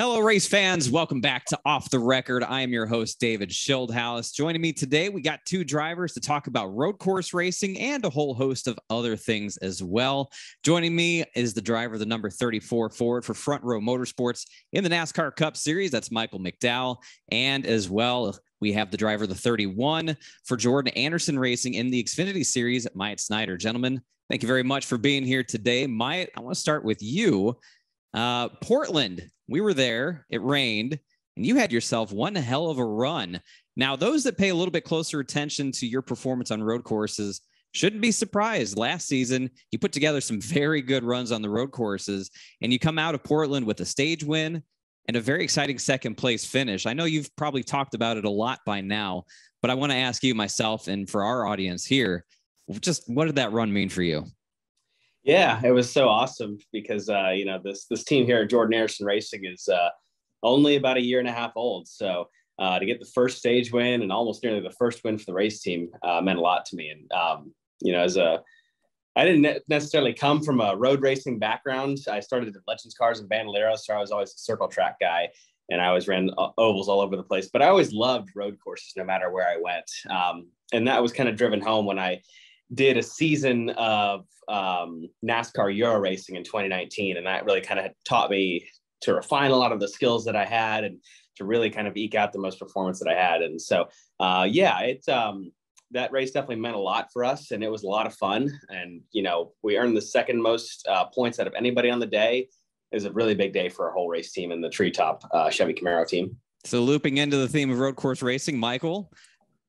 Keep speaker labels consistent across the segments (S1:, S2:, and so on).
S1: Hello, race fans. Welcome back to Off the Record. I am your host, David Schildhouse. Joining me today, we got two drivers to talk about road course racing and a whole host of other things as well. Joining me is the driver, of the number 34 Ford for Front Row Motorsports in the NASCAR Cup Series. That's Michael McDowell. And as well, we have the driver, the 31 for Jordan Anderson Racing in the Xfinity Series, Myatt Snider. Gentlemen, thank you very much for being here today. Myatt, I want to start with you. Uh, Portland, we were there, it rained, and you had yourself one hell of a run. Now, those that pay a little bit closer attention to your performance on road courses shouldn't be surprised. Last season, you put together some very good runs on the road courses, and you come out of Portland with a stage win and a very exciting second place finish. I know you've probably talked about it a lot by now, but I want to ask you myself and for our audience here, just what did that run mean for you?
S2: Yeah, it was so awesome because uh, you know this this team here at Jordan Anderson Racing is uh, only about a year and a half old. So uh, to get the first stage win and almost nearly the first win for the race team uh, meant a lot to me. And um, you know, as a I didn't necessarily come from a road racing background. I started at Legends Cars and Bandoleros, so I was always a circle track guy, and I always ran ovals all over the place. But I always loved road courses, no matter where I went. Um, and that was kind of driven home when I did a season of um, NASCAR Euro racing in 2019, and that really kind of taught me to refine a lot of the skills that I had and to really kind of eke out the most performance that I had. And so, uh, yeah, it um, that race definitely meant a lot for us, and it was a lot of fun. And you know, we earned the second most uh, points out of anybody on the day. It was a really big day for our whole race team and the treetop uh, Chevy Camaro team.
S1: So, looping into the theme of road course racing, Michael,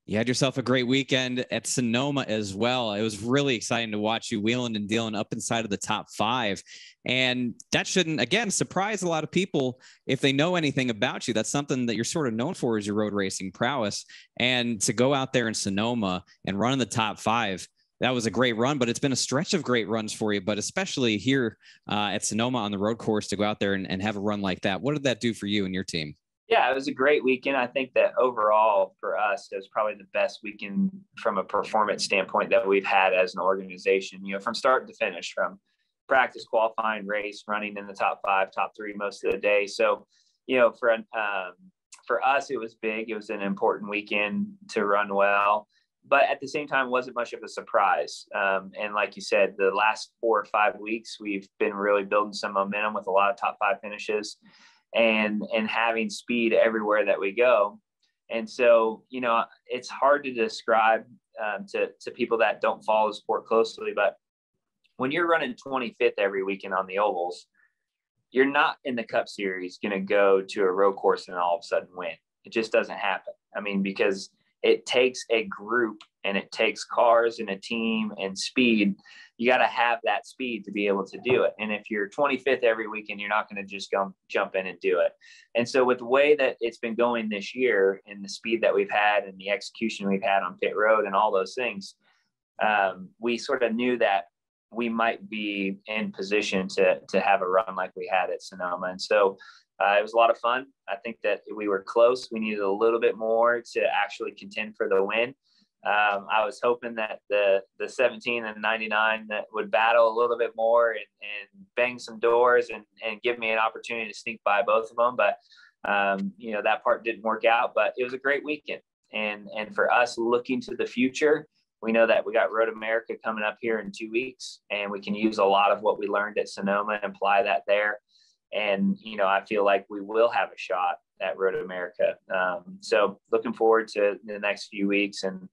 S1: you had yourself a great weekend at Sonoma as well. It was really exciting to watch you wheeling and dealing up inside of the top five. And that shouldn't, again, surprise a lot of people if they know anything about you. That's something that you're sort of known for is your road racing prowess. And to go out there in Sonoma and run in the top five, that was a great run, but it's been a stretch of great runs for you. But especially here uh, at Sonoma on the road course to go out there and, and have a run like that. What did that do for you and your team?
S3: Yeah, it was a great weekend. I think that overall for us, it was probably the best weekend from a performance standpoint that we've had as an organization, you know, from start to finish, from practice, qualifying, race, running in the top five, top three most of the day. So, you know, for, um, for us, it was big. It was an important weekend to run well, but at the same time, wasn't much of a surprise. Um, and like you said, the last four or five weeks, we've been really building some momentum with a lot of top five finishes and and having speed everywhere that we go. And so, you know, it's hard to describe um, to to people that don't follow the sport closely, but when you're running 25th every weekend on the ovals, you're not in the Cup Series going to go to a road course and all of a sudden win. It just doesn't happen. I mean, because it takes a group and it takes cars and a team and speed you got to have that speed to be able to do it. And if you're 25th every weekend, you're not going to just go jump in and do it. And so with the way that it's been going this year and the speed that we've had and the execution we've had on pit road and all those things, um, we sort of knew that we might be in position to to have a run like we had at Sonoma. And so uh, it was a lot of fun. I think that we were close. We needed a little bit more to actually contend for the win. Um, I was hoping that the the 17 and 99 that would battle a little bit more and, and bang some doors and, and give me an opportunity to sneak by both of them. But um, you know that part didn't work out. But it was a great weekend, and and for us looking to the future, we know that we got Road America coming up here in two weeks, and we can use a lot of what we learned at Sonoma and apply that there. And you know, I feel like we will have a shot at Road America. Um, so looking forward to the next few weeks and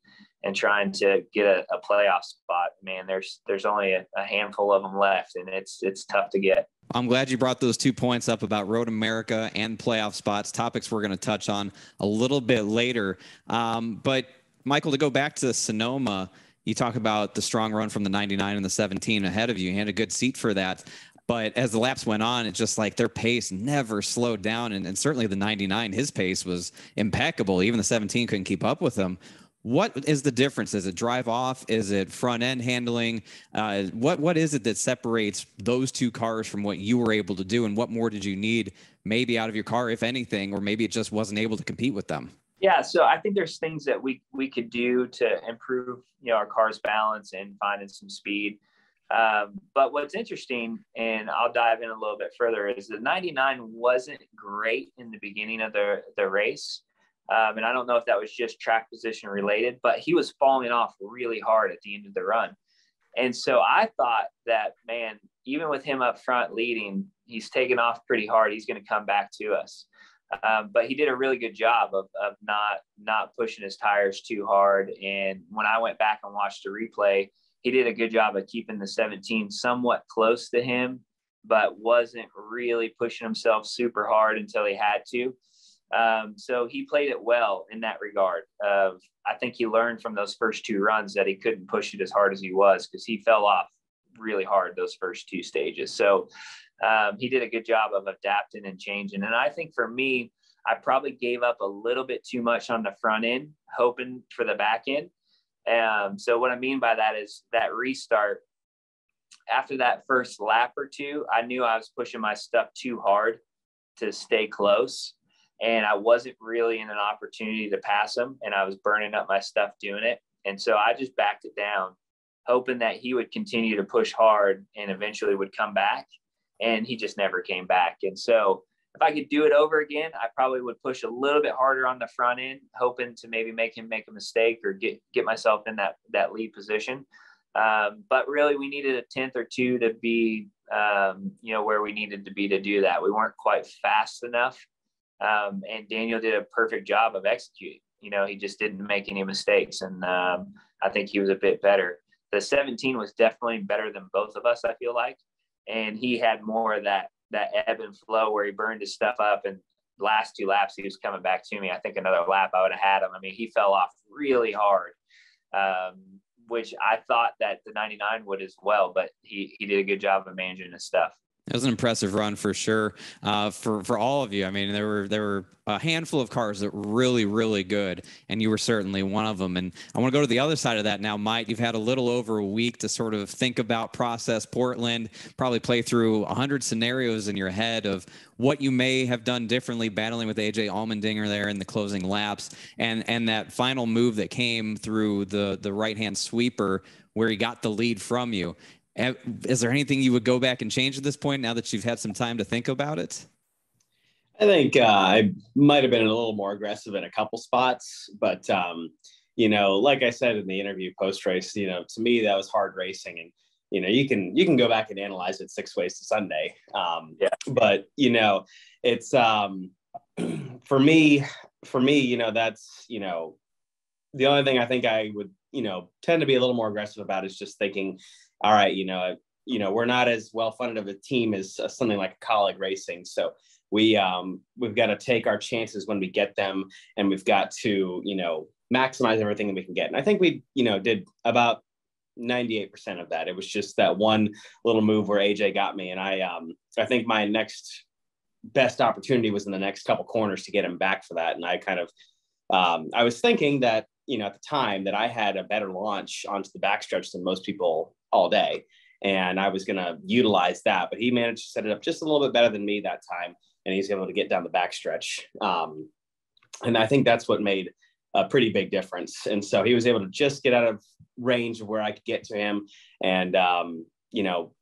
S3: and trying to get a, a playoff spot. Man, there's there's only a, a, handful of them left, and it's it's tough to get.
S1: I'm glad you brought those two points up about Road America and playoff spots. Topics we're going to touch on a little bit later. Um, but Michael, to go back to Sonoma. You talk about the strong run from the 99 and the 17 ahead of you. You had a good seat for that. But as the laps went on, it's just like their pace never slowed down. And, and certainly the 99, his pace was impeccable. Even the 17 couldn't keep up with him. What is the difference? Is it drive off? Is it front end handling? Uh, what what is it that separates those two cars from what you were able to do? And what more did you need, maybe out of your car, if anything, or maybe it just wasn't able to compete with them?
S3: Yeah, so I think there's things that we we could do to improve, you know, our car's balance and finding some speed. Um, but what's interesting, and I'll dive in a little bit further, is the 99 wasn't great in the beginning of the, the race. Um, and I don't know if that was just track position related, but he was falling off really hard at the end of the run. And so I thought that, man, even with him up front leading, he's taken off pretty hard. He's going to come back to us. Um, but he did a really good job of, of not not pushing his tires too hard. And when I went back and watched the replay, he did a good job of keeping the 17 somewhat close to him, but wasn't really pushing himself super hard until he had to. Um, so he played it well in that regard. Of I think he learned from those first two runs that he couldn't push it as hard as he was because he fell off really hard those first two stages. So um, he did a good job of adapting and changing. And I think for me, I probably gave up a little bit too much on the front end, hoping for the back end. Um, so what I mean by that is that restart after that first lap or two, I knew I was pushing my stuff too hard to stay close. And I wasn't really in an opportunity to pass him. And I was burning up my stuff doing it. And so I just backed it down, hoping that he would continue to push hard and eventually would come back. And he just never came back. And so if I could do it over again, I probably would push a little bit harder on the front end, hoping to maybe make him make a mistake or get get myself in that that lead position. Um, but really, we needed a tenth or two to be, um, you know, where we needed to be to do that. We weren't quite fast enough, um, and Daniel did a perfect job of executing. You know, he just didn't make any mistakes, and um, I think he was a bit better. The 17 was definitely better than both of us. I feel like, and he had more of that that ebb and flow where he burned his stuff up and last two laps he was coming back to me. I think another lap I would have had him. I mean, he fell off really hard, um, which I thought that the 99 would as well, but he he did a good job of managing his stuff.
S1: It was an impressive run for sure uh, for for all of you. I mean, there were there were a handful of cars that were really really good, and you were certainly one of them. And I want to go to the other side of that now, Myatt. You've had a little over a week to sort of think about process Portland, probably play through hundred scenarios in your head of what you may have done differently, battling with AJ Allmendinger there in the closing laps, and and that final move that came through the the right hand sweeper where he got the lead from you. Is there anything you would go back and change at this point now that you've had some time to think about it?
S2: I think uh, I might have been a little more aggressive in a couple spots, but um, you know, like I said in the interview post race, you know, to me that was hard racing, and you know, you can you can go back and analyze it six ways to Sunday. Um, yeah. But you know, it's um, for me, for me, you know, that's you know, the only thing I think I would you know tend to be a little more aggressive about is just thinking all right, you know, you know, we're not as well funded of a team as uh, something like Kaulig Racing. So we um, we've got to take our chances when we get them, and we've got to you know maximize everything that we can get. And I think we you know did about 98% of that. It was just that one little move where AJ got me, and I um, I think my next best opportunity was in the next couple corners to get him back for that. And I kind of um, I was thinking that you know at the time that I had a better launch onto the backstretch than most people all day. And I was going to utilize that, but he managed to set it up just a little bit better than me that time. And he's able to get down the backstretch. Um, and I think that's what made a pretty big difference. And so he was able to just get out of range of where I could get to him. And, um, you know,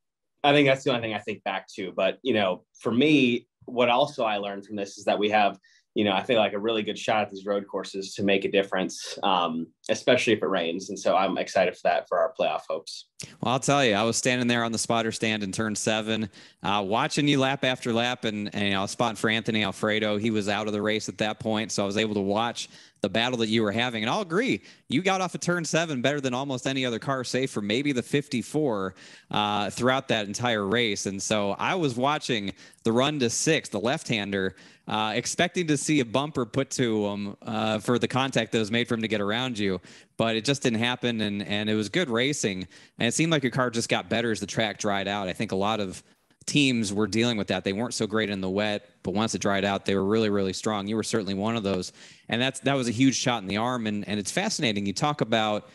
S2: I think that's the only thing I think back to. But, you know, for me, what also I learned from this is that we have you know, I feel like a really good shot at these road courses to make a difference, um, especially if it rains. And so I'm excited for that for our playoff hopes.
S1: Well, I'll tell you, I was standing there on the spotter stand in turn seven, uh, watching you lap after lap, and, and you know, spot for Anthony Alfredo. He was out of the race at that point, so I was able to watch the battle that you were having. And I'll agree, you got off a of turn seven better than almost any other car, save for maybe the 54 uh, throughout that entire race. And so I was watching the run to six, the left-hander uh, expecting to see a bumper put to him uh, for the contact that was made for him to get around you, but it just didn't happen. And and it was good racing, and it seemed like your car just got better as the track dried out. I think a lot of teams were dealing with that. They weren't so great in the wet, but once it dried out, they were really, really strong. You were certainly one of those, and that's that was a huge shot in the arm. And and it's fascinating. You talk about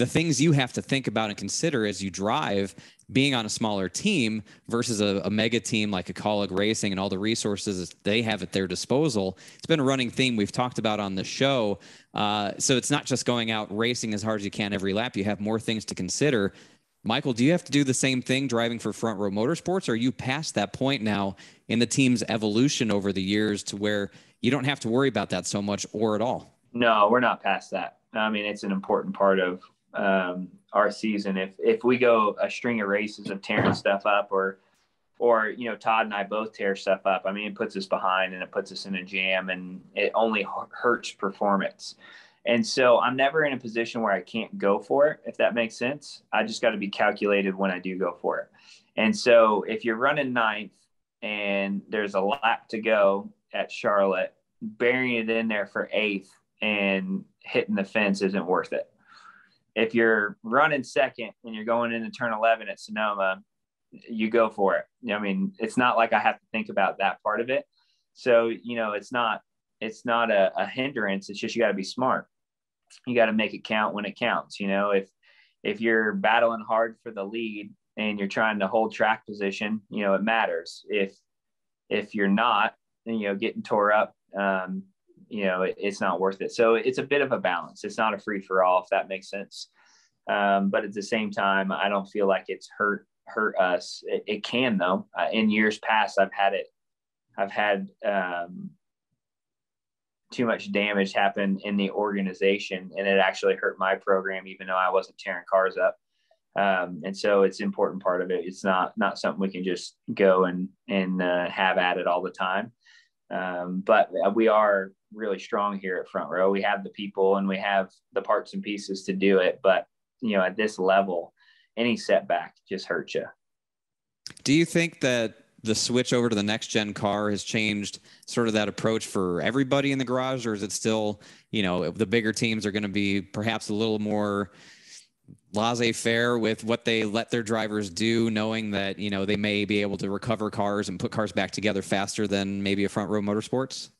S1: the things you have to think about and consider as you drive being on a smaller team versus a, a, mega team like a Kaulig Racing and all the resources they have at their disposal. It's been a running theme we've talked about on the show. Uh, so it's not just going out racing as hard as you can every lap. You have more things to consider. Michael, do you have to do the same thing driving for Front Row Motorsports? Or are you past that point now in the team's evolution over the years to where you don't have to worry about that so much or at all?
S3: No, we're not past that. I mean, it's an important part of um, our season. If if we go a string of races of tearing stuff up, or or you know Todd and I both tear stuff up, I mean, it puts us behind and it puts us in a jam, and it only hurts performance. And so I'm never in a position where I can't go for it, if that makes sense. I just got to be calculated when I do go for it. And so if you're running ninth and there's a lap to go at Charlotte, burying it in there for eighth and hitting the fence isn't worth it. If you're running second and you're going into turn 11 at Sonoma, you go for it. I mean, it's not like I have to think about that part of it. So, you know, it's not it's not a, a hindrance. It's just you got to be smart. You got to make it count when it counts. You know, if if you're battling hard for the lead and you're trying to hold track position, you know, it matters. If if you're not, you know, getting tore up, um, you know, it, it's not worth it. So it's a bit of a balance. It's not a free for all, if that makes sense. Um, but at the same time, I don't feel like it's hurt hurt us. It, it can though. Uh, in years past, I've had it. I've had um, too much damage happen in the organization and it actually hurt my program even though i wasn't tearing cars up. Um, and so it's important part of it. It's not not something we can just go and and uh, have at it all the time. Um, but we are really strong here at front row. We have the people and we have the parts and pieces to do it but you know at this level any setback just hurts you
S1: do you think that the switch over to the next gen car has changed sort of that approach for everybody in the garage or is it still you know the bigger teams are going to be perhaps a little more laissez-faire with what they let their drivers do knowing that you know they may be able to recover cars and put cars back together faster than maybe a front row motorsports?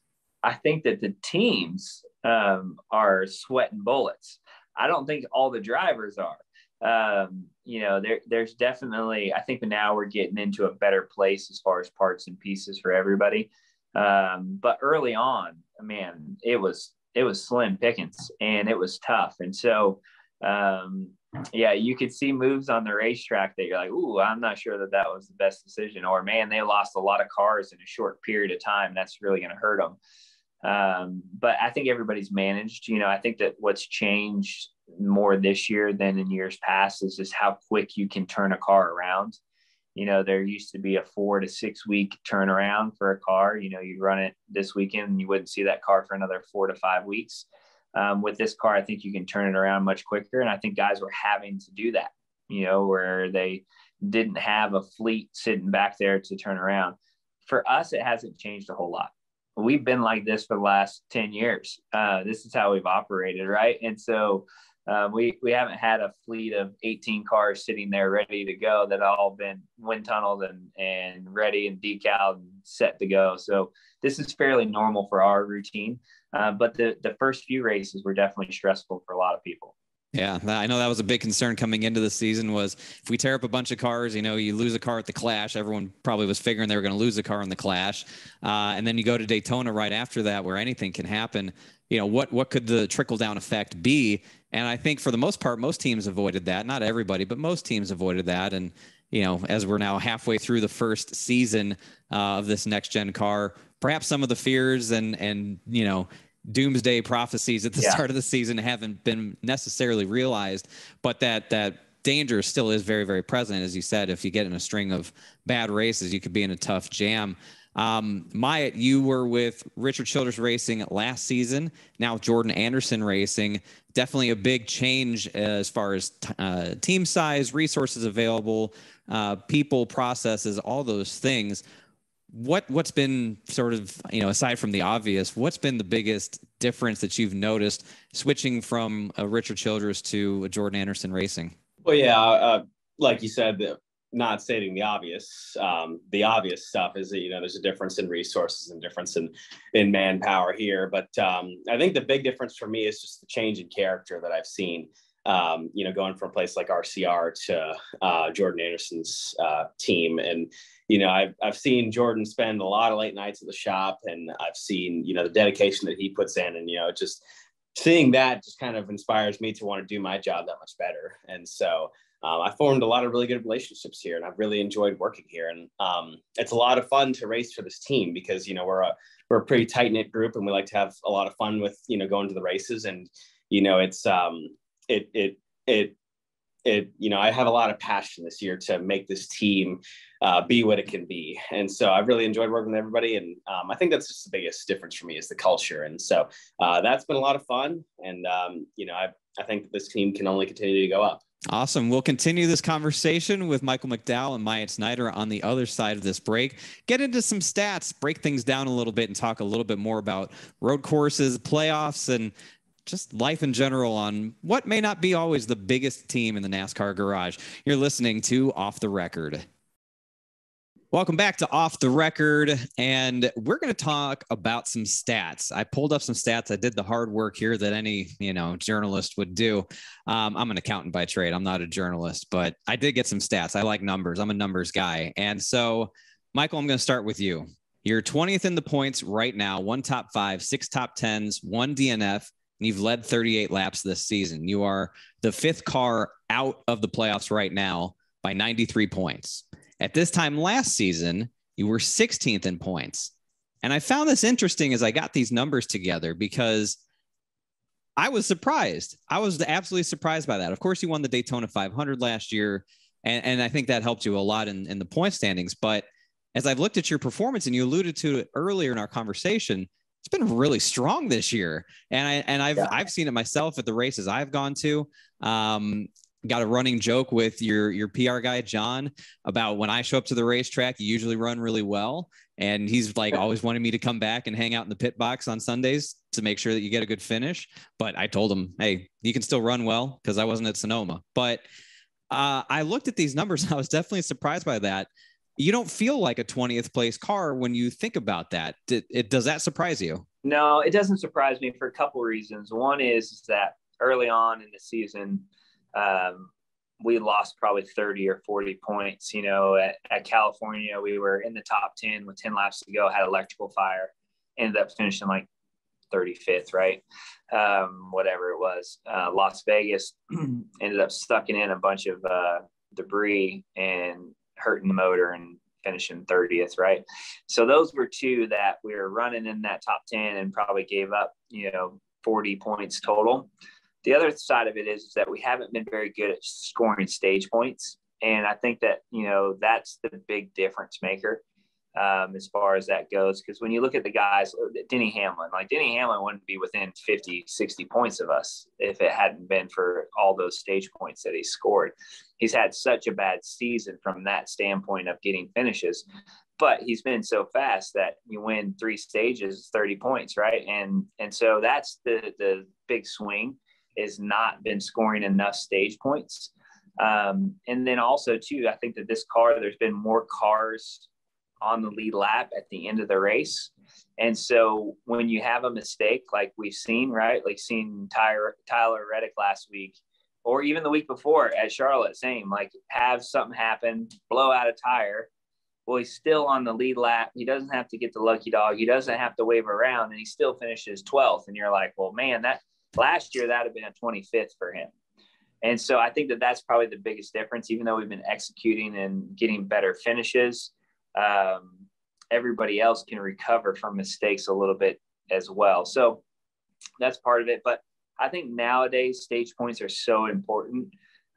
S3: I think that the teams um, are sweating bullets. I don't think all the drivers are um, you know, there, there's definitely, I think now we're getting into a better place as far as parts and pieces for everybody. Um, but early on, man, it was, it was slim pickings and it was tough. And so, um, yeah, you could see moves on the racetrack that you're like, ooh, I'm not sure that that was the best decision. Or man, they lost a lot of cars in a short period of time. That's really going to hurt them. Um, but I think everybody's managed. You know, I think that what's changed more this year than in years past is just how quick you can turn a car around. You know, there used to be a four to six week turnaround for a car. You know, you'd run it this weekend and you wouldn't see that car for another four to five weeks. Um, with this car, I think you can turn it around much quicker. And I think guys were having to do that, you know, where they didn't have a fleet sitting back there to turn around. For us, it hasn't changed a whole lot we've been like this for the last 10 years. Uh, this is how we've operated, right? And so um, we we haven't had a fleet of 18 cars sitting there ready to go that all been wind tunneled and and ready and decaled and set to go. So this is fairly normal for our routine. Uh, but the the first few races were definitely stressful for a lot of people.
S1: Yeah, I know that was a big concern coming into the season was if we tear up a bunch of cars, you know, you lose a car at the Clash. Everyone probably was figuring they were going to lose a car in the Clash, uh, and then you go to Daytona right after that, where anything can happen. You know, what what could the trickle down effect be? And I think for the most part, most teams avoided that. Not everybody, but most teams avoided that. And you know, as we're now halfway through the first season uh, of this next gen car, perhaps some of the fears and and you know doomsday prophecies at the yeah. start of the season haven't been necessarily realized, but that that danger still is very very present. As you said, if you get in a string of bad races, you could be in a tough jam. Um, Myatt, you were with Richard Childress Racing last season. Now Jordan Anderson Racing. Definitely a big change as far as t- uh, team size, resources available, uh, people, processes, all those things what what's been sort of you know aside from the obvious what's been the biggest difference that you've noticed switching from richard childress to jordan anderson racing
S2: well yeah uh, like you said not stating the obvious um, the obvious stuff is that you know there's a difference in resources and difference in in manpower here but um, i think the big difference for me is just the change in character that i've seen um, you know, going from a place like RCR to uh, Jordan Anderson's uh, team. And, you know, I've, I've seen Jordan spend a lot of late nights at the shop and I've seen, you know, the dedication that he puts in and, you know, just seeing that just kind of inspires me to want to do my job that much better. And so, um, I formed a lot of really good relationships here, and I've really enjoyed working here. And um, it's a lot of fun to race for this team because you know we're a we're a pretty tight knit group, and we like to have a lot of fun with you know going to the races. And you know it's um, it it it it you know I have a lot of passion this year to make this team uh, be what it can be. And so I've really enjoyed working with everybody, and um, I think that's just the biggest difference for me is the culture. And so uh, that's been a lot of fun, and um, you know I I think this team can only continue to go up.
S1: Awesome. We'll continue this conversation with Michael McDowell and Myatt Snider on the other side of this break. Get into some stats, break things down a little bit, and talk a little bit more about road courses, playoffs, and just life in general on what may not be always the biggest team in the NASCAR garage. You're listening to Off the Record. Welcome back to Off the Record. And we're going to talk about some stats. I pulled up some stats. I did the hard work here that any, you know, journalist would do. Um, I'm an accountant by trade. I'm not a journalist, but I did get some stats. I like numbers. I'm a numbers guy. And so, Michael, I'm going to start with you. You're 20th in the points right now, one top five, six top tens, one DNF, and you've led 38 laps this season. You are the fifth car out of the playoffs right now by 93 points. At this time last season, you were 16th in points. And I found this interesting as I got these numbers together because I was surprised. I was absolutely surprised by that. Of course, you won the Daytona 500 last year, and, and I think that helped you a lot in, in the point standings. But as I've looked at your performance, and you alluded to it earlier in our conversation, it's been really strong this year, and I and I've yeah. I've seen it myself at the races I've gone to. Um, got a running joke with your your PR guy John about when I show up to the racetrack, you usually run really well, and he's like always wanted me to come back and hang out in the pit box on Sundays to make sure that you get a good finish. But I told him, hey, you can still run well because I wasn't at Sonoma. But uh, I looked at these numbers. I was definitely surprised by that. You don't feel like a 20th place car when you think about that. It, it does that surprise you?
S3: No, it doesn't surprise me for a couple reasons. One is that early on in the season um, we lost probably 30 or 40 points. You know, at, at, California, we were in the top 10 with 10 laps to go, had electrical fire, ended up finishing like 35th, right? Um, whatever it was. Uh, Las Vegas ended up sucking in a bunch of uh, debris and hurting the motor and finishing 30th, right? So those were two that we were running in that top 10 and probably gave up, you know, 40 points total. The other side of it is, is that we haven't been very good at scoring stage points. And I think that, you know, that's the big difference maker um, as far as that goes. Because when you look at the guys, uh, Denny Hamlin, like Denny Hamlin wouldn't be within 50, 60 points of us if it hadn't been for all those stage points that he scored. He's had such a bad season from that standpoint of getting finishes. But he's been so fast that you win three stages, 30 points, right? And and so that's the the big swing is not been scoring enough stage points. Um, and then also too, I think that this car, there's been more cars on the lead lap at the end of the race. And so when you have a mistake, like we've seen, right? Like seen Tyler, Tyler Reddick last week, or even the week before at Charlotte, same, like have something happen, blow out a tire. Well, he's still on the lead lap. He doesn't have to get the lucky dog. He doesn't have to wave around and he still finishes 12th. And you're like, well, man, that Last year, that would have been a 25th for him. And so I think that that's probably the biggest difference, even though we've been executing and getting better finishes. Um, everybody else can recover from mistakes a little bit as well. So that's part of it. But I think nowadays stage points are so important.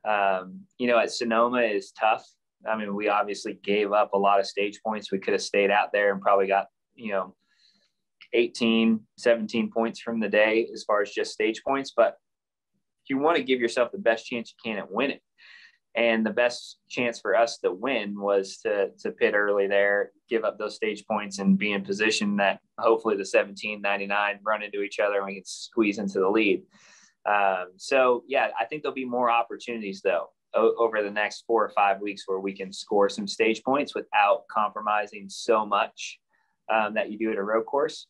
S3: Um, you know, at Sonoma is tough. I mean, we obviously gave up a lot of stage points. We could have stayed out there and probably got, you know, 18, 17 points from the day as far as just stage points. But you want to give yourself the best chance you can at winning. And the best chance for us to win was to to pit early there, give up those stage points, and be in position that hopefully the 1799 run into each other and we can squeeze into the lead. Um, so yeah, I think there'll be more opportunities though over the next four or five weeks where we can score some stage points without compromising so much um, that you do at a road course.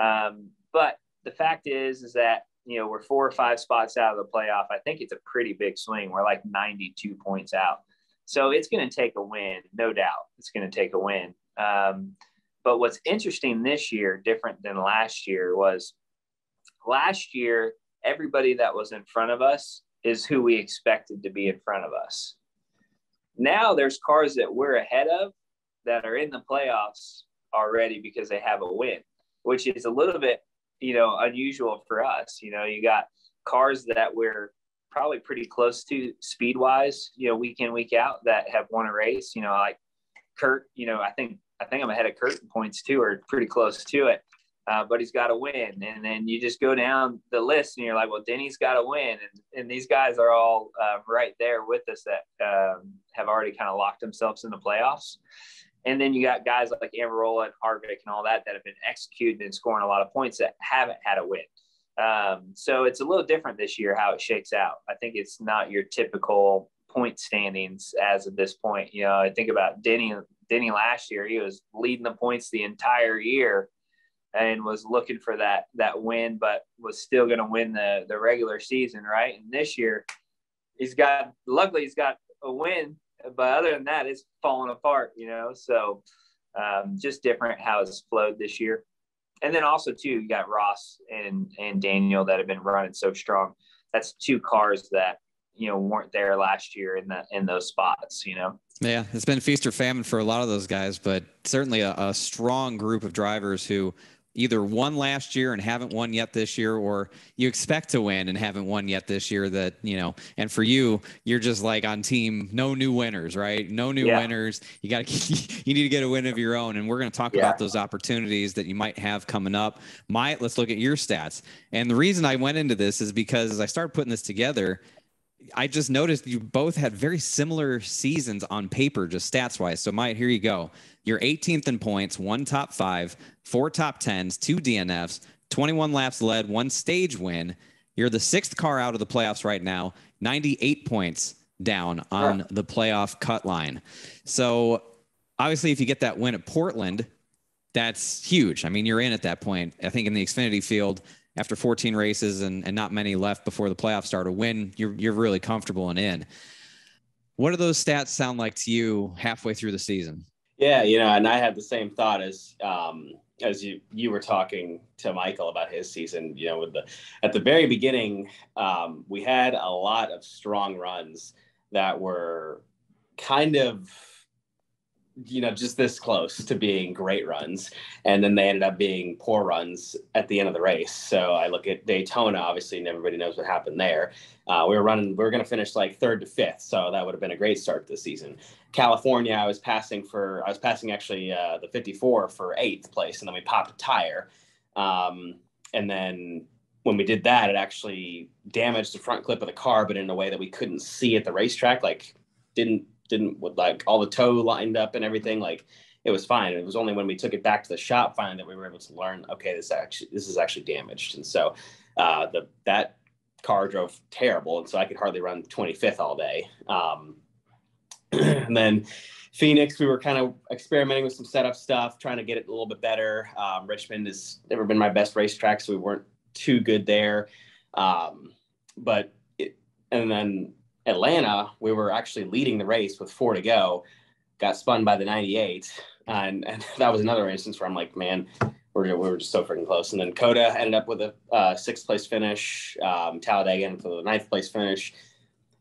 S3: Um, but the fact is, is that you know we're four or five spots out of the playoff. I think it's a pretty big swing. We're like 92 points out, so it's going to take a win, no doubt. It's going to take a win. Um, but what's interesting this year, different than last year, was last year everybody that was in front of us is who we expected to be in front of us. Now there's cars that we're ahead of that are in the playoffs already because they have a win, which is a little bit, you know, unusual for us. You know, you got cars that we're probably pretty close to speed wise, you know, week in, week out that have won a race, you know, like Kurt, you know, I think, I think I'm ahead of Kurt in points too, or pretty close to it. Uh, but he's got to win. And then you just go down the list and you're like, well, Denny's got to win. And, and these guys are all uh, right there with us that um, have already kind of locked themselves in the playoffs. And then you got guys like Almirola and Harvick and all that that have been executing and scoring a lot of points that haven't had a win. Um, so it's a little different this year how it shakes out. I think it's not your typical point standings as of this point. You know, I think about Denny. Denny last year, he was leading the points the entire year and was looking for that that win, but was still going to win the the regular season, right? And this year, he's got luckily he's got a win, but other than that, it's falling apart. You know, so um, just different how it's flowed this year and then also too, you got Ross and and Daniel that have been running so strong. That's two cars that you know weren't there last year in the in those spots. You know.
S1: Yeah, it's been feast or famine for a lot of those guys, but certainly a, a strong group of drivers who either won last year and haven't won yet this year, or you expect to win and haven't won yet this year. That you know, and for you, you're just like on team, no new winners, right? No new yeah. winners. You got to, you need to get a win of your own, and we're going to talk yeah. about those opportunities that you might have coming up. Myatt, let's look at your stats. And the reason I went into this is because as I started putting this together, I just noticed you both had very similar seasons on paper, just stats wise. So, Myatt, here you go. You're 18th in points, one top five, four top tens, two DNFs, 21 laps led, one stage win. You're the sixth car out of the playoffs right now, 98 points down on the playoff cut line. So, obviously, if you get that win at Portland, that's huge. I mean, you're in at that point. I think in the Xfinity field, after 14 races and, and not many left before the playoffs start, a win, you're, you're really comfortable and in. What do those stats sound like to you halfway through the season?
S2: Yeah, you know, and I had the same thought as um, as you you were talking to Michael about his season. You know, with the at the very beginning, um, we had a lot of strong runs that were kind of you know, just this close to being great runs. And then they ended up being poor runs at the end of the race. So I look at Daytona, obviously, and everybody knows what happened there. Uh, we were running, we were going to finish like third to fifth. So that would have been a great start the season. California, I was passing for, I was passing actually uh, the 54 for eighth place, and then we popped a tire. Um, and then when we did that, it actually damaged the front clip of the car, but in a way that we couldn't see at the racetrack. Like, didn't didn't with like all the toe lined up and everything like it was fine. It was only when we took it back to the shop finally that we were able to learn okay this actually this is actually damaged. And so uh, the that car drove terrible and so i could hardly run 25th all day. Um, and then phoenix we were kind of experimenting with some setup stuff trying to get it a little bit better. Um, richmond has never been my best racetrack so we weren't too good there. Um, but it, and then Atlanta, we were actually leading the race with four to go, got spun by the 98. And, and that was another instance where I'm like, man, we're, we were just so freaking close. And then COTA ended up with a uh, sixth place finish, um, Talladega ended with a ninth place finish.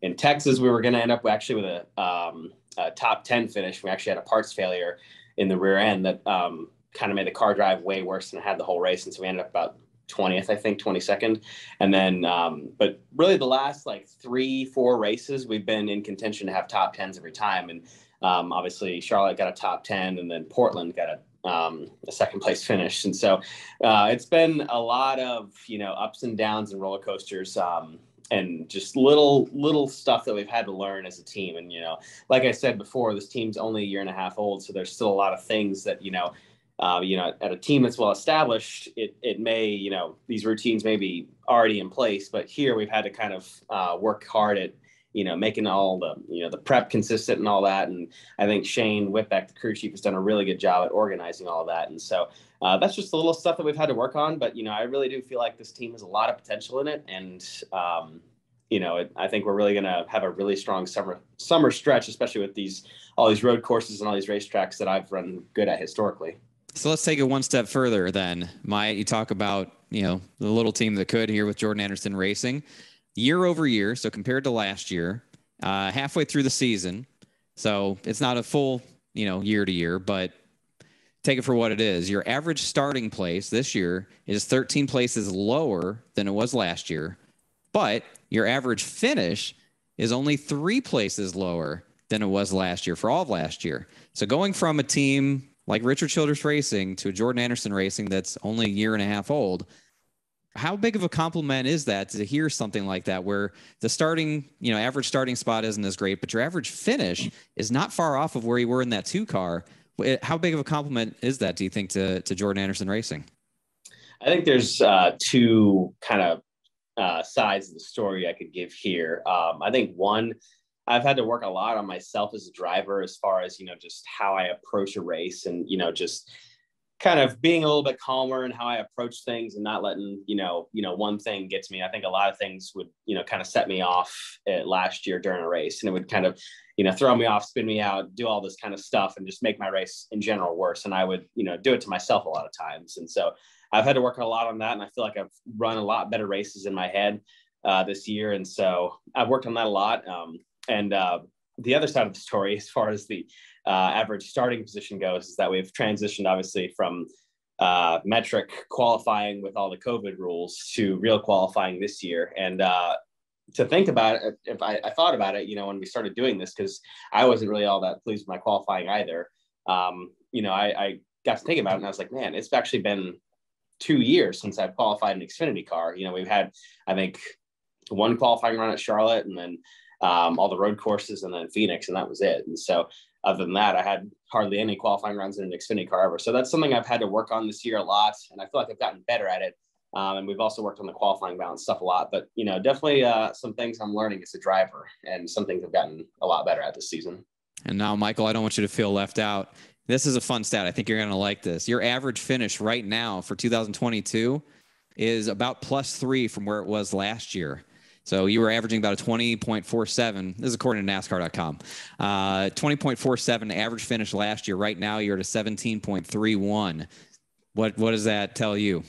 S2: In Texas, we were going to end up actually with a, um, a, top 10 finish. We actually had a parts failure in the rear end that um, kind of made the car drive way worse than it had the whole race. And so we ended up about 20th, I think, 22nd. And then, um, but really the last like three, four races, we've been in contention to have top 10s every time. And um, obviously, Charlotte got a top 10, and then Portland got a, um, a second place finish. And so uh, it's been a lot of, you know, ups and downs and roller coasters. Um, and just little little stuff that we've had to learn as a team and you know like i said before this team's only a year and a half old so there's still a lot of things that you know uh, you know, at a team that's well established, it, it may, you know, these routines may be already in place, but here we've had to kind of uh, work hard at, you know, making all the, you know, the prep consistent and all that. And I think Shane Whitbeck, the crew chief, has done a really good job at organizing all that. And so uh, that's just the little stuff that we've had to work on. But, you know, I really do feel like this team has a lot of potential in it. And, um, you know, it, I think we're really going to have a really strong summer summer stretch, especially with these all these road courses and all these racetracks that I've run good at historically.
S1: So let's take it one step further then. Myatt, you talk about, you know, the little team that could here with Jordan Anderson Racing. year over year. So compared to last year, uh, halfway through the season. So it's not a full, you know, year to year, but take it for what it is. Your average starting place this year is 13 places lower than it was last year, but your average finish is only three places lower than it was last year for all of last year. So going from a team like Richard Childress Racing to a Jordan Anderson Racing that's only a year and a half old, how big of a compliment is that to hear something like that where the starting, you know, average starting spot isn't as great, but your average finish is not far off of where you were in that two car. How big of a compliment is that, do you think, to, to Jordan Anderson Racing?
S2: I think there's uh, two kind of uh, sides of the story I could give here. Um, I think one, I've had to work a lot on myself as a driver as far as, you know, just how I approach a race and, you know, just kind of being a little bit calmer and how I approach things and not letting, you know, you know, one thing gets me. I think a lot of things would, you know, kind of set me off last year during a race and it would kind of, you know, throw me off, spin me out, do all this kind of stuff and just make my race in general worse. And I would, you know, do it to myself a lot of times. And so I've had to work a lot on that. And I feel like I've run a lot better races in my head uh, this year. And so I've worked on that a lot. Um, and uh, the other side of the story, as far as the uh, average starting position goes, is that we've transitioned obviously from uh, metric qualifying with all the COVID rules to real qualifying this year. And uh, to think about it, if I, I, thought about it, you know, when we started doing this, because I wasn't really all that pleased with my qualifying either. Um, you know, I, I got to think about it and I was like, man, it's actually been two years since I've qualified an Xfinity car. You know, we've had, I think, one qualifying run at Charlotte and then um, all the road courses and then Phoenix, and that was it. And so, other than that, I had hardly any qualifying runs in an Xfinity car ever. So that's something I've had to work on this year a lot, and I feel like I've gotten better at it. Um, and we've also worked on the qualifying balance stuff a lot. But you know, definitely uh, some things I'm learning as a driver, and some things I've gotten a lot better at this season.
S1: And now, Michael, I don't want you to feel left out. This is a fun stat. I think you're going to like this. Your average finish right now for 2022 is about plus three from where it was last year. So you were averaging about a 20.47. This is according to NASCAR.com. Uh, 20.47 average finish last year. Right now, you're at a 17.31. What what does that tell you?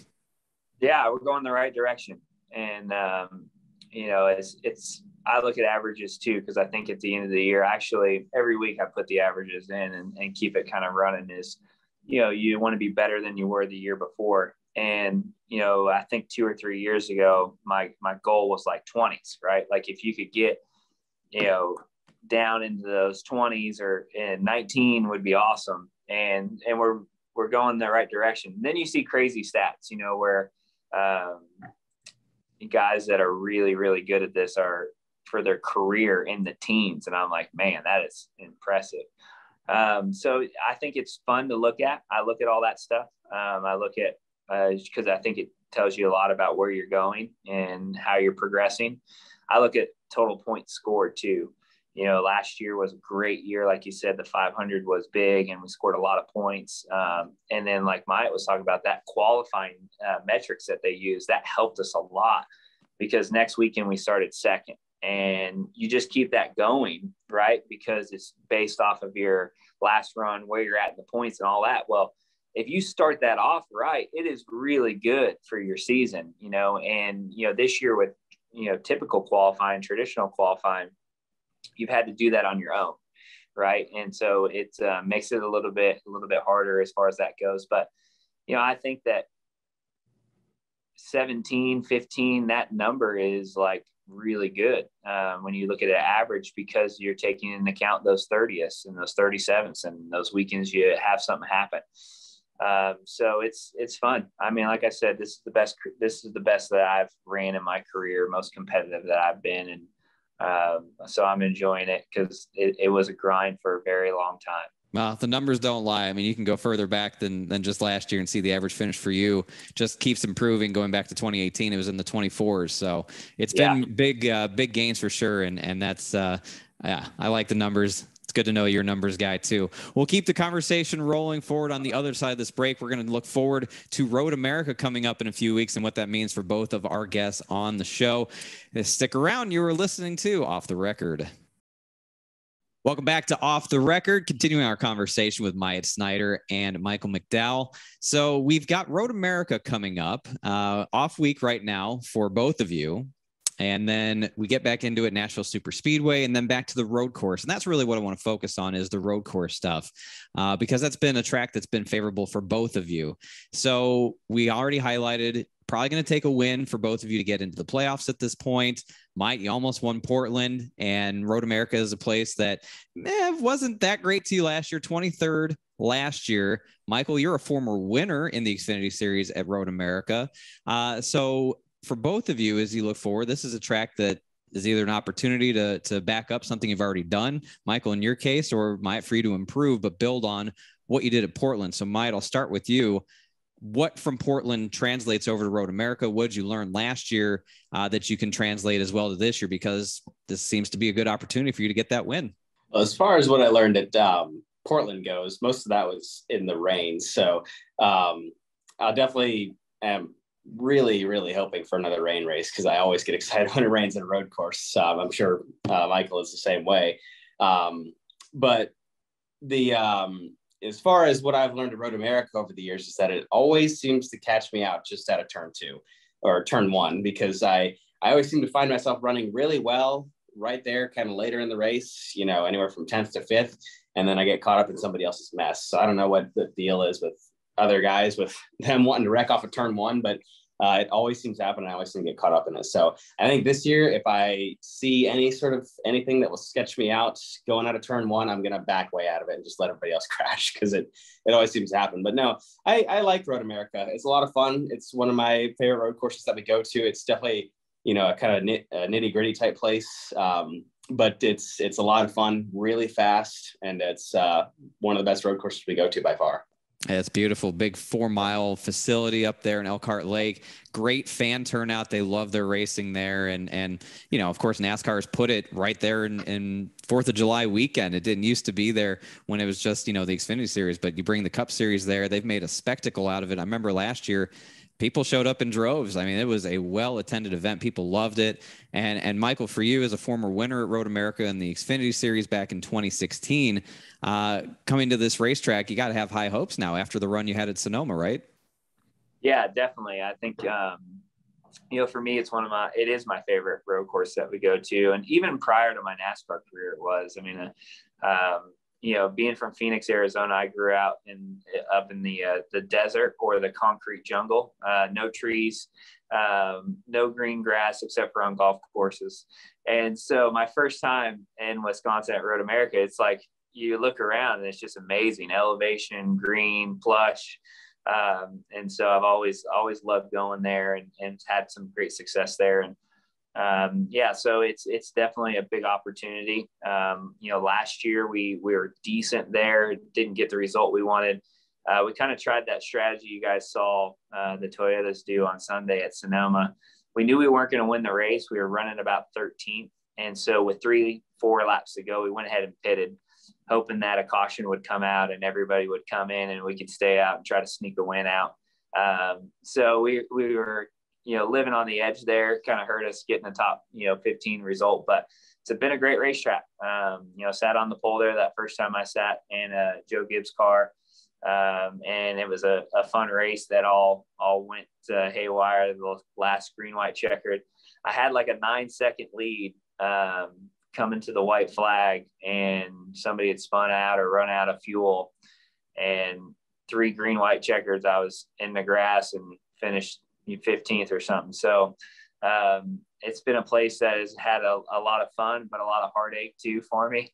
S3: Yeah, we're going the right direction, and um, you know, it's it's. I look at averages too because I think at the end of the year, actually, every week I put the averages in and, and keep it kind of running. Is you know, you want to be better than you were the year before, and you know i think two or three years ago my my goal was like 20s right? Like if you could get you know down into those 20s or in 19 would be awesome. And and we're we're going the right direction. Then you see crazy stats you know where um, guys that are really really good at this are for their career in the teens. And i'm like man that is impressive. Um, so i think it's fun to look at. I look at all that stuff. Um, i look at because uh, I think it tells you a lot about where you're going and how you're progressing. I look at total points scored too. You know, last year was a great year. Like you said, the 500 was big and we scored a lot of points. Um, and then, like Mike was talking about, that qualifying uh, metrics that they use, that helped us a lot because next weekend we started second. And you just keep that going, right? Because it's based off of your last run, where you're at in the points and all that. Well, if you start that off right, it is really good for your season, you know. And you know, this year with you know typical qualifying, traditional qualifying, you've had to do that on your own, right? And so it uh, makes it a little bit a little bit harder as far as that goes. But you know, I think that 17, 15, that number is like really good um, when you look at an average because you're taking into account those 30ths and those 37ths and those weekends you have something happen. Um, so it's it's fun. I mean, like I said, this is the best. This is the best that I've ran in my career, most competitive that I've been, and um, so I'm enjoying it because it, it was a grind for a very long time.
S1: Well, the numbers don't lie. I mean, you can go further back than than just last year and see the average finish for you just keeps improving. Going back to 2018, it was in the 24s. So it's been yeah. big, uh, big gains for sure. And and that's uh, yeah, I like the numbers good to know you're numbers guy too. We'll keep the conversation rolling forward on the other side of this break. We're going to look forward to Road America coming up in a few weeks and what that means for both of our guests on the show. Stick around. You were listening to Off the Record. Welcome back to Off the Record, continuing our conversation with Myatt Snider and Michael McDowell. So we've got Road America coming up, uh, off week right now for both of you. And then we get back into it nashville super speedway and then back to the road course. And that's really what i want to focus on is the road course stuff uh, because that's been a track that's been favorable for both of you. So we already highlighted probably going to take a win for both of you to get into the playoffs at this point. Myatt you almost won portland and road america is a place that eh, wasn't that great to you last year 23rd last year. Michael you're a former winner in the xfinity series at road america. Uh, so for both of you as you look forward this is a track that is either an opportunity to to back up something you've already done michael in your case or Myatt for you to improve but build on what you did at portland. So Myatt i'll start with you. What from portland translates over to road america? What did you learn last year uh, that you can translate as well to this year? Because this seems to be a good opportunity for you to get that win.
S2: Well, as far as what i learned at um, portland goes most of that was in the rain. So um, i'll definitely am really, really hoping for another rain race because I always get excited when it rains in a road course. Um, I'm sure uh, Michael is the same way. Um, but the um, as far as what I've learned at Road America over the years is that it always seems to catch me out just at a turn two or turn one because I I always seem to find myself running really well right there, kind of later in the race. You know, anywhere from tenth to fifth, and then I get caught up in somebody else's mess. So I don't know what the deal is with other guys with them wanting to wreck off a of turn one, but uh, it always seems to happen. And I always seem to get caught up in it. So I think this year, if I see any sort of anything that will sketch me out going out of turn one, I'm going to back way out of it and just let everybody else crash because it, it always seems to happen. But no, I, I like Road America. It's a lot of fun. It's one of my favorite road courses that we go to. It's definitely, you know, a kind of nit, nitty gritty type place. Um, but it's it's a lot of fun, really fast, and it's uh, one of the best road courses we go to by far.
S1: It's beautiful. Big four mile facility up there in Elkhart Lake. Great fan turnout. They love their racing there. And, and you know, of course, NASCAR has put it right there in, in Fourth of July weekend. It didn't used to be there when it was just, you know, the Xfinity Series, but you bring the Cup Series there. They've made a spectacle out of it. I remember last year, people showed up in droves. I mean, it was a well attended event. People loved it. And and Michael, for you as a former winner at Road America in the Xfinity Series back in 2016, uh, coming to this racetrack, you got to have high hopes now after the run you had at Sonoma, right?
S3: Yeah, definitely. I think um, you know, for me, it's one of my it is my favorite road course that we go to, and even prior to my NASCAR career, it was. I mean, uh, um, you know, being from Phoenix, Arizona, I grew out in up in the uh, the desert or the concrete jungle. Uh, no trees, um, no green grass except for on golf courses. And so, my first time in Wisconsin at Road America, it's like you look around and it's just amazing elevation, green, plush. Um, and so I've always always loved going there and, and had some great success there. And um, yeah, so it's it's definitely a big opportunity. Um, you know, last year we we were decent there, didn't get the result we wanted. Uh, we kind of tried that strategy you guys saw uh, the Toyotas do on Sunday at Sonoma. We knew we weren't going to win the race. We were running about 13th, and so with three four laps to go, we went ahead and pitted, hoping that a caution would come out and everybody would come in and we could stay out and try to sneak a win out. Um, so we we were you know, living on the edge there kind of hurt us getting the top, you know, 15 result. But it's been a great racetrack. Um, you know, sat on the pole there that first time I sat in a Joe Gibbs car. Um, and it was a, a, fun race that all all went uh, haywire. The last green white checkered. I had like a nine second lead um, coming to the white flag, and somebody had spun out or run out of fuel, and three green white checkers. I was in the grass and finished 15th or something. So um, it's been a place that has had a, a, lot of fun, but a lot of heartache too for me.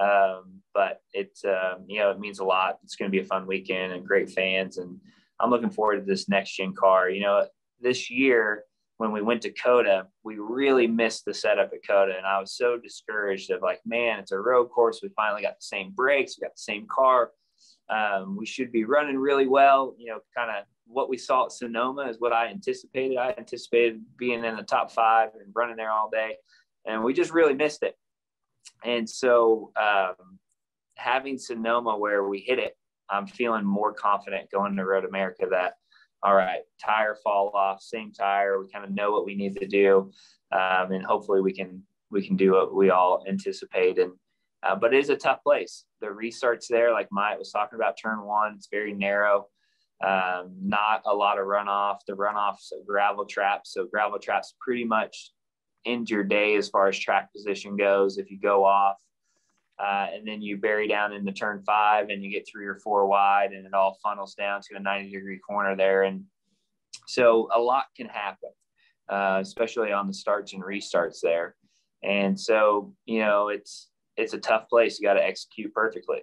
S3: Um, but it's, um, you know, it means a lot. It's going to be a fun weekend and great fans. And I'm looking forward to this next gen car. You know, this year when we went to COTA, we really missed the setup at COTA. And I was so discouraged of like, man, it's a road course. We finally got the same brakes. We got the same car. Um, we should be running really well, you know, kind of what we saw at Sonoma is what I anticipated. I anticipated being in the top five and running there all day, and we just really missed it. And so, um, having Sonoma where we hit it, I'm feeling more confident going to Road America that, all right, tire fall off, same tire. We kind of know what we need to do, um, and hopefully we can we can do what we all anticipate. And uh, but it is a tough place. The restarts there, like Mike was talking about, turn one, it's very narrow um, not a lot of runoff. The runoffs gravel traps. So gravel traps pretty much end your day as far as track position goes. If you go off, uh, and then you bury down into turn five and you get three or four wide and it all funnels down to a 90 degree corner there. And so a lot can happen, uh, especially on the starts and restarts there. And so, you know, it's, it's a tough place. You got to execute perfectly.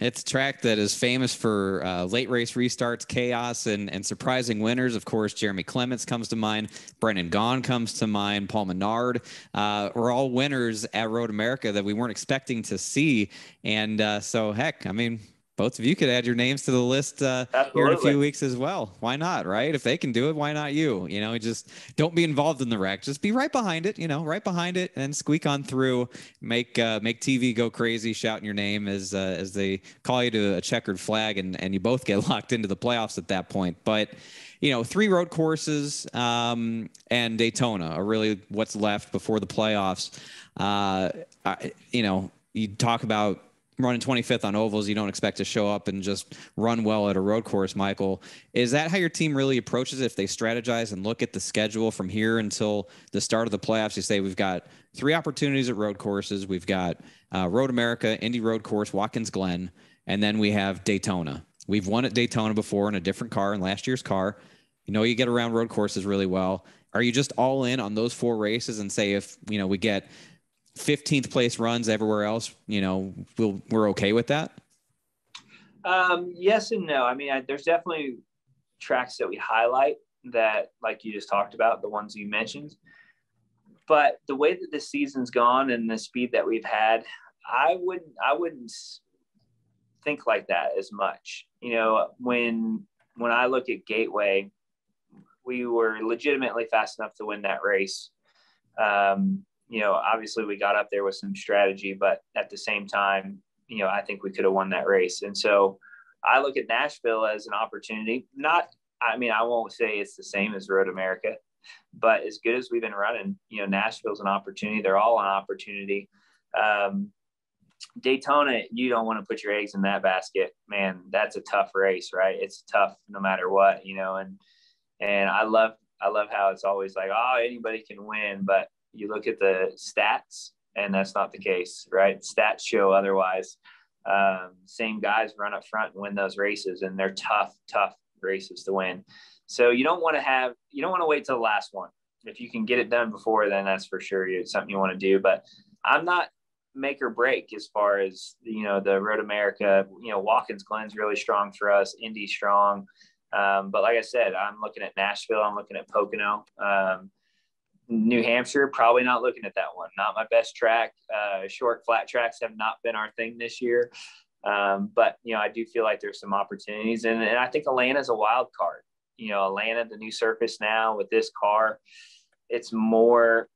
S1: It's a track that is famous for uh, late race restarts, chaos, and, and surprising winners. Of course, Jeremy Clements comes to mind. Brendan Gaughan comes to mind. Paul Menard uh, were all winners at Road America that we weren't expecting to see. And uh, so, heck, I mean, both of you could add your names to the list uh, here in a few weeks as well. Why not, right? If they can do it, why not you? You know, just don't be involved in the wreck. Just be right behind it. You know, right behind it, and squeak on through. Make uh, make TV go crazy, shouting your name as uh, as they call you to a checkered flag, and and you both get locked into the playoffs at that point. But you know, three road courses um, and Daytona are really what's left before the playoffs. Uh, I, you know, you talk about running 25th on ovals, you don't expect to show up and just run well at a road course, Michael. Is that how your team really approaches it? If they strategize and look at the schedule from here until the start of the playoffs, you say we've got three opportunities at road courses. We've got uh, Road America, Indy Road Course, Watkins Glen, and then we have Daytona. We've won at Daytona before in a different car, in last year's car. You know, you get around road courses really well. Are you just all in on those four races and say if you know we get 15th place runs everywhere else, you know, we'll, we're okay with that?
S3: Um, yes and no. I mean, I, there's definitely tracks that we highlight that, like you just talked about, the ones you mentioned. But the way that the season's gone and the speed that we've had, I wouldn't, I wouldn't think like that as much. You know, when when I look at Gateway, we were legitimately fast enough to win that race. Um, you know, obviously we got up there with some strategy, but at the same time, you know, I think we could have won that race. And so I look at Nashville as an opportunity. Not, I mean, I won't say it's the same as Road America, but as good as we've been running, you know, Nashville's an opportunity. They're all an opportunity. Um, Daytona, you don't want to put your eggs in that basket, man. That's a tough race, right? It's tough no matter what, you know. And and I love I love how it's always like, oh, anybody can win, but you look at the stats, and that's not the case, right? Stats show otherwise. Um, same guys run up front and win those races, and they're tough, tough races to win. So you don't want to have, you don't want to wait till the last one. If you can get it done before, then that's for sure it's something you want to do. But I'm not make or break as far as you know the Road America. You know, Watkins Glen's really strong for us. Indy strong. Um, but like I said, I'm looking at Nashville. I'm looking at Pocono. Um, New Hampshire, probably not looking at that one. Not my best track. Uh, short flat tracks have not been our thing this year. Um, but, you know, I do feel like there's some opportunities. And, and I think Atlanta's a wild card. You know, Atlanta, the new surface now with this car, it's more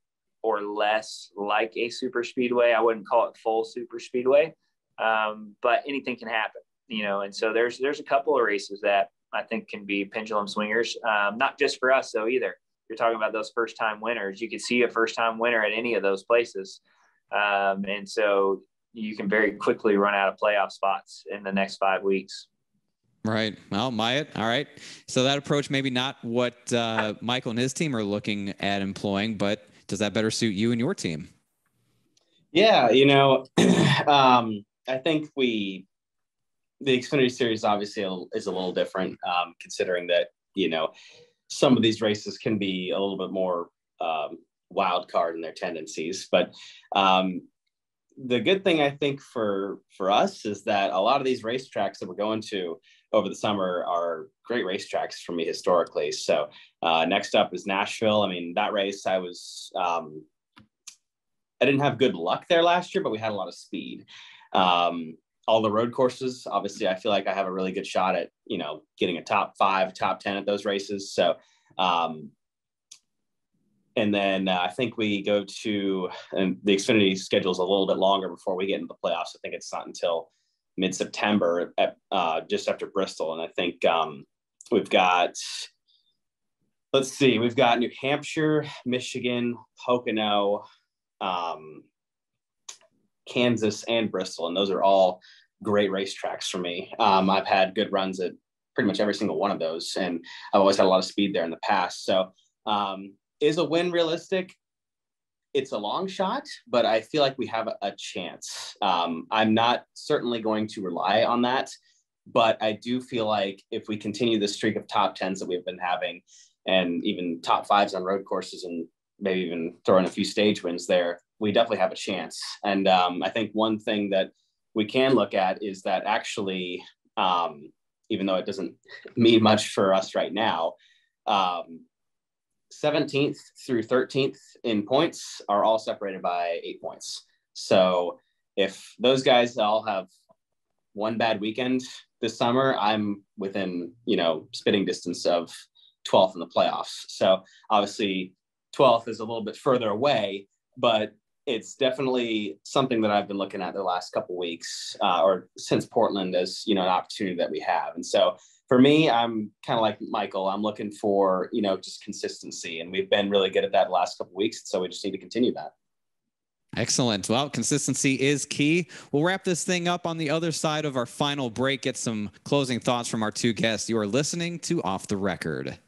S3: or less like a super speedway. I wouldn't call it full super speedway, um, but anything can happen, you know. And so there's there's a couple of races that I think can be pendulum swingers, um, not just for us though either you're talking about those first time winners. You could see a first time winner at any of those places. Um, and so you can very quickly run out of playoff spots in the next five weeks.
S1: Right. Well, Myatt. All right. So that approach, maybe not what uh, Michael and his team are looking at employing, but does that better suit you and your team?
S2: Yeah. You know, um, I think we, the Xfinity Series obviously is a little different, um, considering that, you know, some of these races can be a little bit more um, wild card in their tendencies. But um, the good thing I think for for us is that a lot of these racetracks that we're going to over the summer are great racetracks for me historically. So uh, next up is Nashville. I mean that race I was um, I didn't have good luck there last year, but we had a lot of speed. Um, all the road courses. Obviously, I feel like I have a really good shot at you know getting a top five, top ten at those races. So, um, and then uh, I think we go to and the Xfinity schedule is a little bit longer before we get into the playoffs. I think it's not until mid September at uh, just after Bristol, and I think um, we've got. Let's see, we've got New Hampshire, Michigan, Pocono, um, Kansas and Bristol, and those are all great racetracks for me. Um, I've had good runs at pretty much every single one of those, and I've always had a lot of speed there in the past. So, um, is a win realistic? it's a long shot, but I feel like we have a, chance. Um, I'm not certainly going to rely on that, but I do feel like if we continue the streak of top tens that we've been having, and even top fives on road courses, and maybe even throwing a few stage wins there, we definitely have a chance. And um, I think one thing that we can look at is that actually, um, even though it doesn't mean much for us right now, um, 17th through 13th in points are all separated by eight points. So if those guys all have one bad weekend this summer, I'm within, you know, spitting distance of 12th in the playoffs. So obviously 12th is a little bit further away, but it's definitely something that I've been looking at the last couple weeks uh, or since Portland as, you know, an opportunity that we have. And so for me, I'm kind of like Michael. I'm looking for you know just consistency, and we've been really good at that the last couple weeks. So we just need to continue that.
S1: Excellent. Well, consistency is key. We'll wrap this thing up on the other side of our final break. Get some closing thoughts from our two guests. You are listening to Off the Record.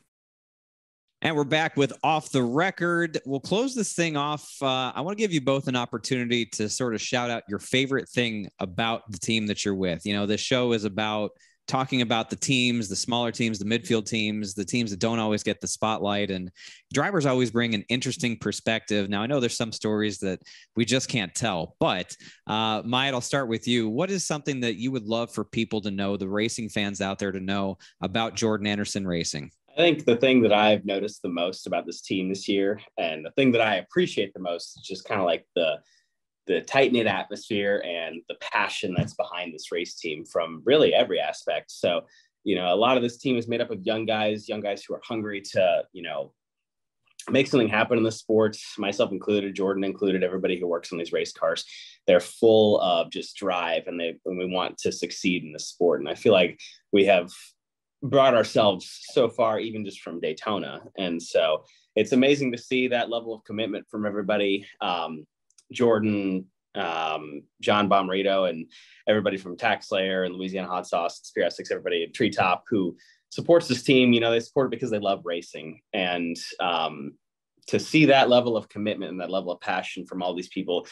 S1: And we're back with Off the Record. We'll close this thing off. Uh, I want to give you both an opportunity to sort of shout out your favorite thing about the team that you're with. You know, this show is about talking about the teams, the smaller teams, the midfield teams, the teams that don't always get the spotlight. And drivers always bring an interesting perspective. Now, I know there's some stories that we just can't tell, but uh, Myatt, I'll start with you. What is something that you would love for people to know, the racing fans out there to know about Jordan Anderson Racing?
S2: I think the thing that I've noticed the most about this team this year, and the thing that I appreciate the most, is just kind of like the the tight knit atmosphere and the passion that's behind this race team from really every aspect. So, you know, a lot of this team is made up of young guys, young guys who are hungry to, you know, make something happen in the sports, myself included, Jordan included, everybody who works on these race cars. They're full of just drive and they and we want to succeed in the sport. And I feel like we have brought ourselves so far, even just from Daytona. And so it's amazing to see that level of commitment from everybody. Um, Jordan, um, John Bommarito, and everybody from TaxSlayer and Louisiana Hot Sauce, Spear Six, everybody at Treetop who supports this team. You know, they support it because they love racing, and um, to see that level of commitment and that level of passion from all these people.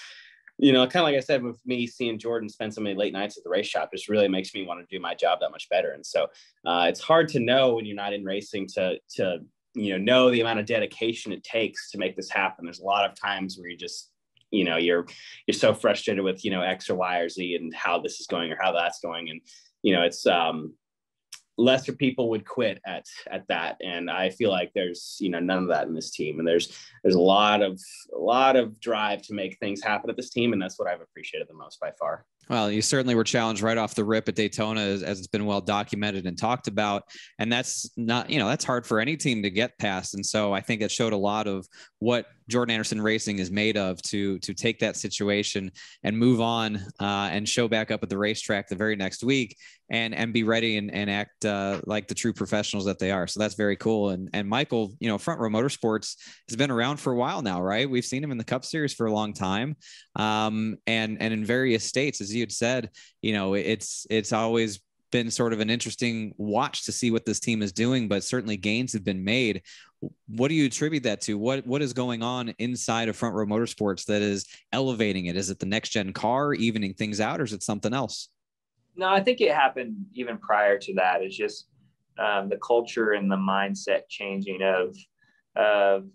S2: You know, kind of like I said, with me seeing Jordan spend so many late nights at the race shop, just really makes me want to do my job that much better. And so, uh, it's hard to know when you're not in racing to to you know know the amount of dedication it takes to make this happen. There's a lot of times where you just you know you're you're so frustrated with you know x or y or z and how this is going or how that's going and you know it's um lesser people would quit at at that and i feel like there's you know none of that in this team and there's there's a lot of a lot of drive to make things happen at this team and that's what i've appreciated the most by far
S1: well, you certainly were challenged right off the rip at Daytona, as, as, it's been well documented and talked about. And that's not, you know, that's hard for any team to get past. And so I think it showed a lot of what Jordan Anderson Racing is made of to to take that situation and move on uh, and show back up at the racetrack the very next week and and be ready and, and act uh, like the true professionals that they are. So that's very cool. And and Michael, you know, Front Row Motorsports has been around for a while now, right? We've seen him in the Cup Series for a long time, um, and and in various states as you had said, you know, it's it's always been sort of an interesting watch to see what this team is doing, but certainly gains have been made. What do you attribute that to? What what is going on inside of Front Row Motorsports that is elevating it? Is it the next gen car evening things out, or is it something else?
S3: No, I think it happened even prior to that. It's just um, the culture and the mindset changing of of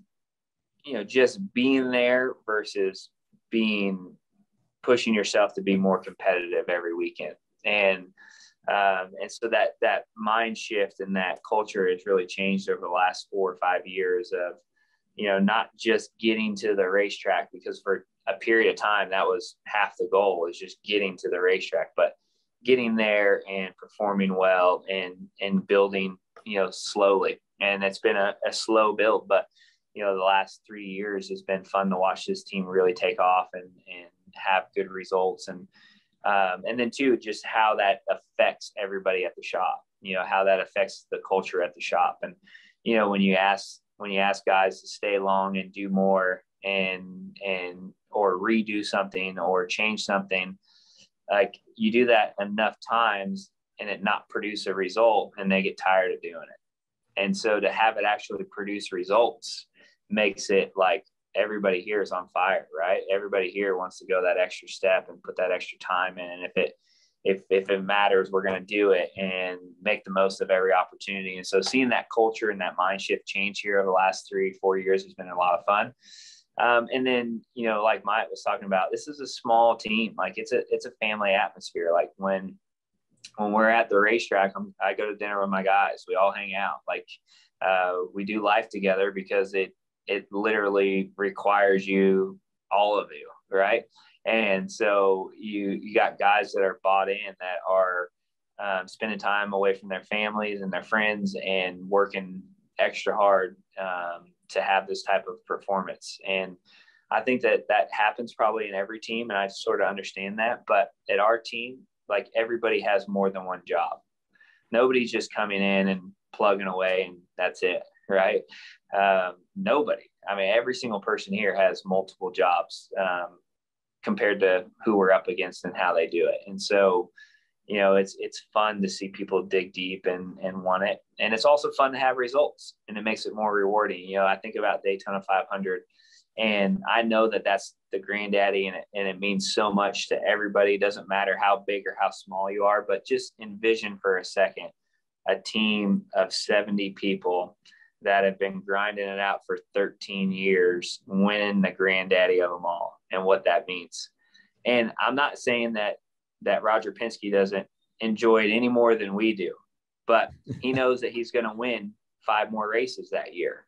S3: you know just being there versus being pushing yourself to be more competitive every weekend and um, and so that that mind shift and that culture has really changed over the last four or five years of you know not just getting to the racetrack because for a period of time that was half the goal was just getting to the racetrack but getting there and performing well and and building you know slowly. And it's been a, a slow build but you know the last three years has been fun to watch this team really take off and and have good results and um, and then two just how that affects everybody at the shop you know how that affects the culture at the shop. And you know when you ask when you ask guys to stay long and do more and and or redo something or change something like you do that enough times and it not produce a result and they get tired of doing it. And so to have it actually produce results makes it like everybody here is on fire, right? Everybody here wants to go that extra step and put that extra time in. And if it if if it matters, we're going to do it and make the most of every opportunity. And so seeing that culture and that mind shift change here over the last three, four years has been a lot of fun. Um, and then, you know, like Mike was talking about, this is a small team. Like it's a it's a family atmosphere. Like when when we're at the racetrack, I'm, I go to dinner with my guys. We all hang out. Like uh, we do life together because it it literally requires you, all of you, right? And so you you got guys that are bought in that are um, spending time away from their families and their friends and working extra hard um, to have this type of performance. And I think that that happens probably in every team, and I sort of understand that. But at our team, like everybody has more than one job. Nobody's just coming in and plugging away and that's it, right? Um, nobody. I mean, every single person here has multiple jobs um, compared to who we're up against and how they do it. And so, you know, it's it's fun to see people dig deep and and want it, and it's also fun to have results, and it makes it more rewarding. You know, I think about Daytona 500, and I know that that's the granddaddy, and it, and it means so much to everybody. It doesn't matter how big or how small you are, but just envision for a second a team of 70 people that have been grinding it out for 13 years, winning the granddaddy of them all, and what that means. And I'm not saying that that Roger Penske doesn't enjoy it any more than we do, but he knows that he's going to win five more races that year.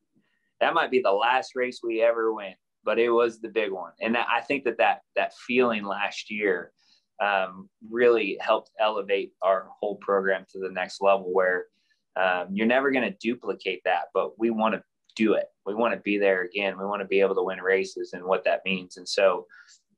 S3: That might be the last race we ever win, but it was the big one. And I think that that that feeling last year um, really helped elevate our whole program to the next level where um, you're never going to duplicate that, but we want to do it. We want to be there again. We want to be able to win races and what that means. And so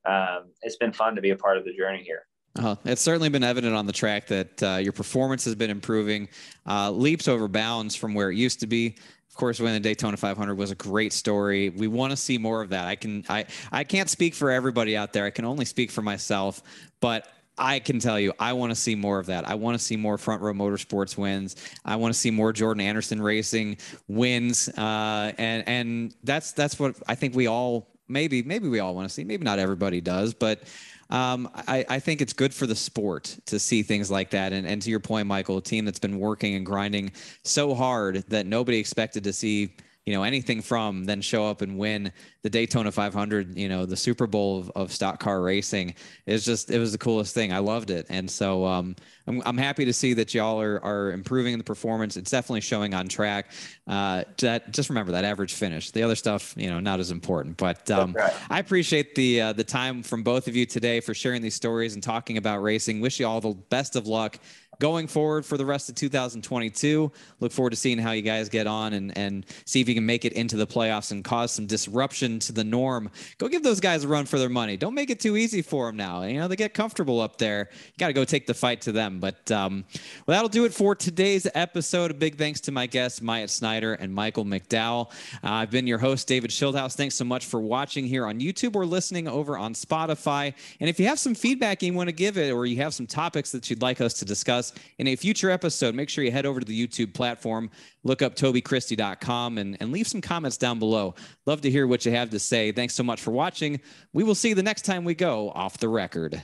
S3: um, it's been fun to be a part of the journey here.
S1: Uh, it's certainly been evident on the track that uh, your performance has been improving, uh, leaps over bounds from where it used to be. Of course, winning the Daytona 500 was a great story. We want to see more of that. I can I I can't speak for everybody out there. I can only speak for myself, but I can tell you, I want to see more of that. I want to see more front row motorsports wins. I want to see more Jordan Anderson racing wins, uh, and and that's that's what I think we all maybe maybe we all want to see. Maybe not everybody does, but um, I, I, think it's good for the sport to see things like that. And, and to your point, Michael, a team that's been working and grinding so hard that nobody expected to see you know anything from then show up and win the Daytona 500 you know the Super Bowl of, of stock car racing is just it was the coolest thing. I loved it. And so um, I'm, I'm happy to see that y'all are, are improving the performance. It's definitely showing on track. Uh, that just remember that average finish the other stuff you know not as important. But um, right. I appreciate the uh, the time from both of you today for sharing these stories and talking about racing. Wish you all the best of luck going forward for the rest of 2022. Look forward to seeing how you guys get on and, and see if you can make it into the playoffs and cause some disruption to the norm. Go give those guys a run for their money. Don't make it too easy for them now. You know, they get comfortable up there. You got to go take the fight to them. But um, well, that'll do it for today's episode. A big thanks to my guests, Myatt Snider and Michael McDowell. Uh, I've been your host, David Schildhouse. Thanks so much for watching here on YouTube or listening over on Spotify. And if you have some feedback you want to give it or you have some topics that you'd like us to discuss, in a future episode, make sure you head over to the YouTube platform, look up tobychristie.com, and, and leave some comments down below. Love to hear what you have to say. Thanks so much for watching. We will see you the next time we go off the record.